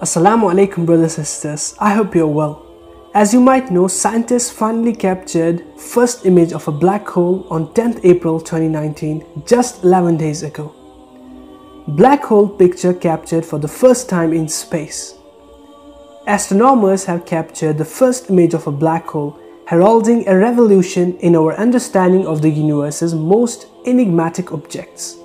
Assalamu alaikum brothers and sisters. I hope you're well. As you might know, scientists finally captured first image of a black hole on 10th April 2019, just 11 days ago. Black hole picture captured for the first time in space. Astronomers have captured the first image of a black hole, heralding a revolution in our understanding of the universe's most enigmatic objects.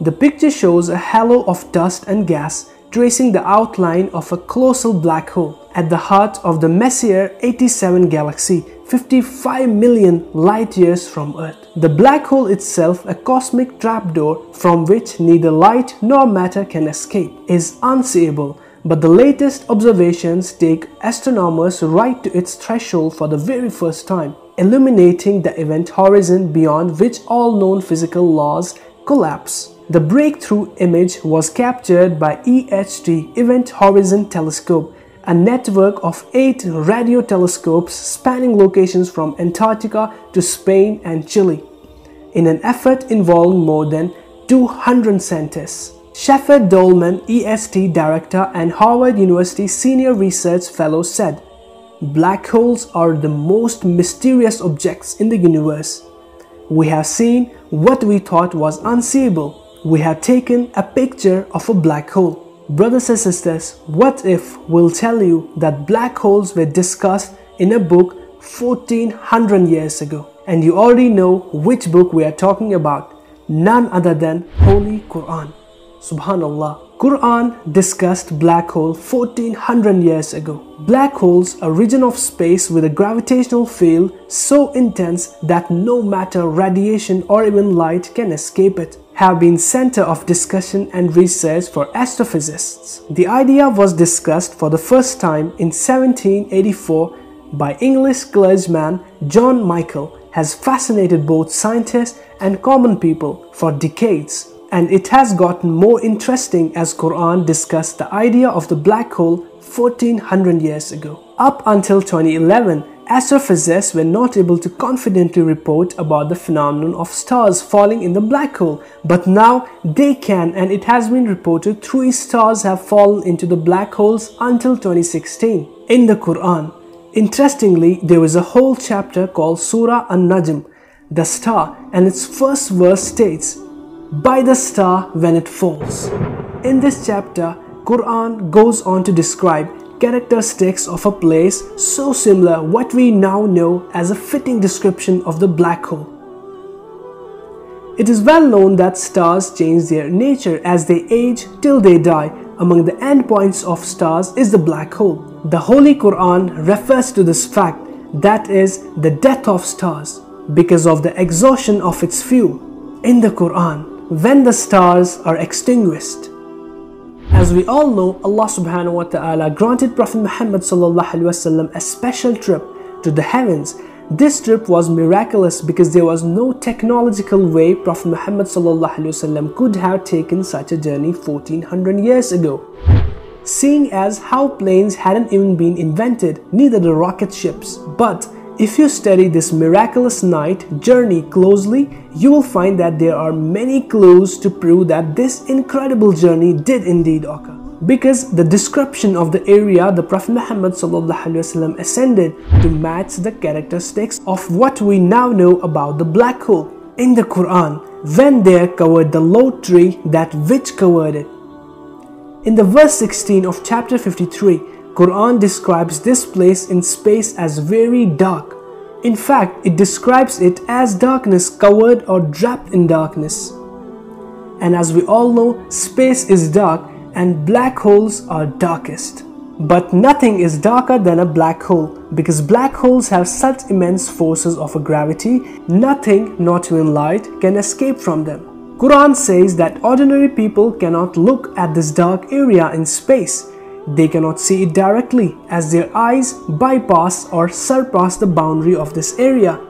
The picture shows a halo of dust and gas tracing the outline of a colossal black hole at the heart of the Messier 87 galaxy 55 million light years from Earth. The black hole itself, a cosmic trapdoor from which neither light nor matter can escape, is unseeable but the latest observations take astronomers right to its threshold for the very first time, illuminating the event horizon beyond which all known physical laws collapse. The breakthrough image was captured by EHT Event Horizon Telescope, a network of eight radio telescopes spanning locations from Antarctica to Spain and Chile, in an effort involving more than 200 scientists. Sheperd Doeleman, EHT Director and Harvard University Senior Research Fellow said, Black holes are the most mysterious objects in the universe. We have seen what we thought was unseeable we have taken a picture of a black hole. Brothers and sisters, what if we'll tell you that black holes were discussed in a book 1400 years ago? And you already know which book we are talking about, none other than Holy Quran. Subhanallah. Quran discussed black hole 1400 years ago. Black holes, a region of space with a gravitational field so intense that no matter radiation or even light can escape it have been center of discussion and research for astrophysicists. The idea was discussed for the first time in 1784 by English clergyman John Michell has fascinated both scientists and common people for decades and it has gotten more interesting as Quran discussed the idea of the black hole 1400 years ago. Up until 2011, Astrophysicists were not able to confidently report about the phenomenon of stars falling in the black hole, but now they can and it has been reported three stars have fallen into the black holes until 2016 in the Quran. Interestingly, there is a whole chapter called Surah An-Najm, the star, and its first verse states, By the star when it falls. In this chapter, Quran goes on to describe characteristics of a place so similar what we now know as a fitting description of the black hole. It is well known that stars change their nature as they age till they die. Among the endpoints of stars is the black hole. The Holy Quran refers to this fact that is the death of stars because of the exhaustion of its fuel. In the Quran, when the stars are extinguished, as we all know, Allah subhanahu wa ta'ala granted Prophet Muhammad a special trip to the heavens. This trip was miraculous because there was no technological way Prophet Muhammad could have taken such a journey 1400 years ago. Seeing as how planes hadn't even been invented, neither the rocket ships, but if you study this miraculous night journey closely, you will find that there are many clues to prove that this incredible journey did indeed occur. Because the description of the area the Prophet Muhammad ascended to match the characteristics of what we now know about the black hole. In the Quran, when there covered the low tree that which covered it. In the verse 16 of chapter 53, Quran describes this place in space as very dark. In fact, it describes it as darkness covered or draped in darkness. And as we all know, space is dark and black holes are darkest. But nothing is darker than a black hole because black holes have such immense forces of gravity, nothing, not even light, can escape from them. Quran says that ordinary people cannot look at this dark area in space they cannot see it directly as their eyes bypass or surpass the boundary of this area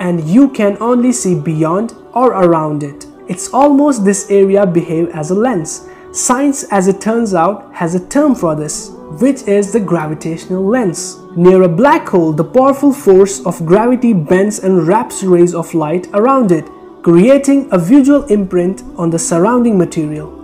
and you can only see beyond or around it. It's almost this area behave as a lens. Science as it turns out has a term for this which is the gravitational lens. Near a black hole, the powerful force of gravity bends and wraps rays of light around it, creating a visual imprint on the surrounding material.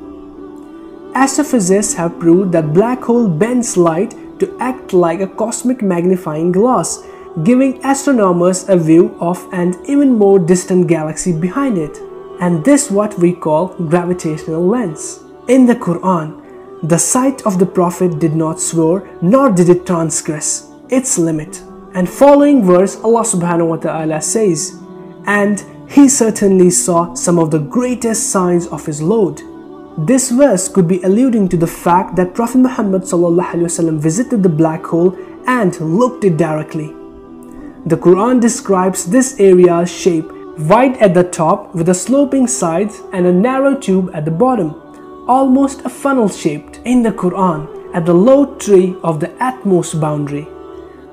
Astrophysicists have proved that black hole bends light to act like a cosmic magnifying glass, giving astronomers a view of an even more distant galaxy behind it. And this what we call gravitational lens. In the Quran, the sight of the Prophet did not swerve nor did it transgress its limit. And following verse Allah subhanahu wa ta'ala says, And he certainly saw some of the greatest signs of his Lord. This verse could be alluding to the fact that Prophet Muhammad visited the black hole and looked it directly. The Quran describes this area's shape wide at the top with a sloping sides and a narrow tube at the bottom, almost a funnel shaped in the Quran at the low tree of the utmost boundary.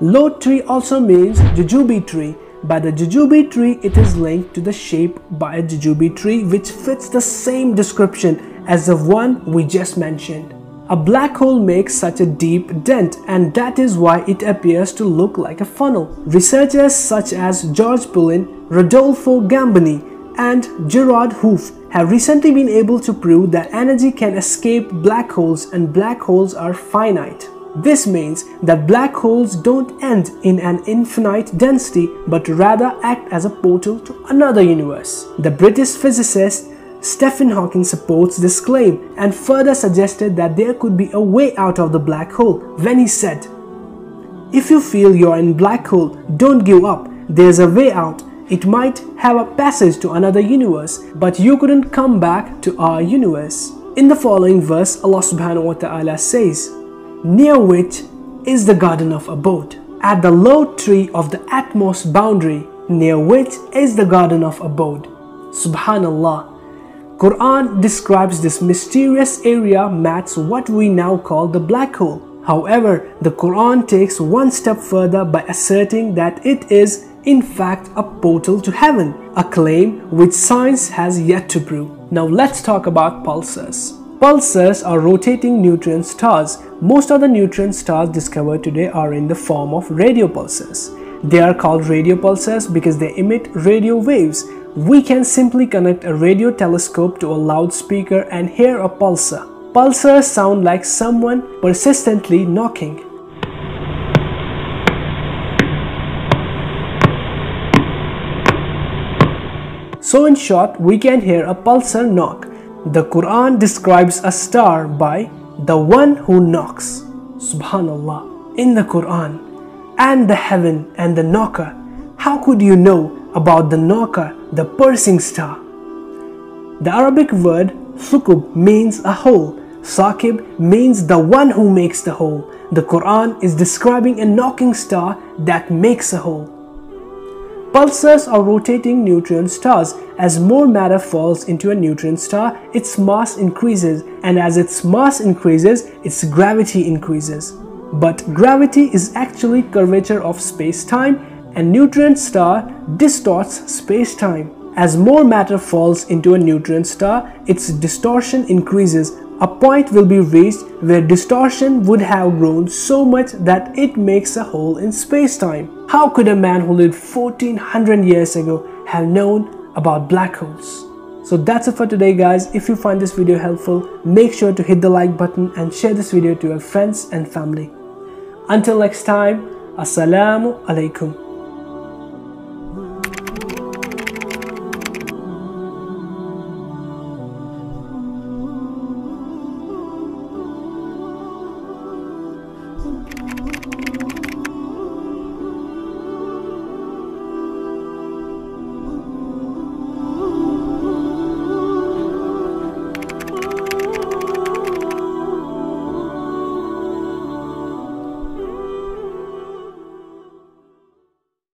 Low tree also means jujube tree. By the jujube tree, it is linked to the shape by a jujube tree which fits the same description as the one we just mentioned. A black hole makes such a deep dent and that is why it appears to look like a funnel. Researchers such as George Pullin, Rodolfo Gambini and Gerard Hooft have recently been able to prove that energy can escape black holes and black holes are finite. This means that black holes don't end in an infinite density but rather act as a portal to another universe. The British physicist Stephen Hawking supports this claim and further suggested that there could be a way out of the black hole when he said, If you feel you're in black hole, don't give up. There's a way out. It might have a passage to another universe, but you couldn't come back to our universe. In the following verse, Allah subhanahu wa ta'ala says, Near which is the garden of abode, at the low tree of the utmost boundary, near which is the garden of abode. Subhanallah, Quran describes this mysterious area matches what we now call the black hole. However, the Quran takes one step further by asserting that it is in fact a portal to heaven, a claim which science has yet to prove. Now let's talk about pulsars. Pulsars are rotating neutron stars. Most of the neutron stars discovered today are in the form of radio pulsars. They are called radio pulsars because they emit radio waves we can simply connect a radio telescope to a loudspeaker and hear a pulsar. Pulsars sound like someone persistently knocking. So in short, we can hear a pulsar knock. The Quran describes a star by the one who knocks. Subhanallah. In the Quran, and the heaven and the knocker. How could you know about the knocker, the piercing star. The Arabic word sukub means a hole. Saqib means the one who makes the hole. The Quran is describing a knocking star that makes a hole. Pulsars are rotating neutron stars. As more matter falls into a neutron star, its mass increases and as its mass increases, its gravity increases. But gravity is actually curvature of space-time a neutron star distorts space-time. As more matter falls into a neutron star, its distortion increases. A point will be reached where distortion would have grown so much that it makes a hole in space-time. How could a man who lived 1400 years ago have known about black holes? So that's it for today guys. If you find this video helpful, make sure to hit the like button and share this video to your friends and family. Until next time, Assalamu alaikum.